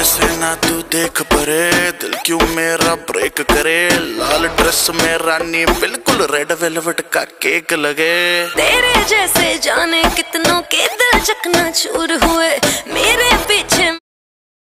ऐसे ना तू देख परे, दिल क्यों मेरा ब्रेक करे? लाल ड्रेस में रानी बिल्कुल रेड वेलवेट का केक लगे। तेरे जैसे जाने कितनों के दिल चकना चूर हुए।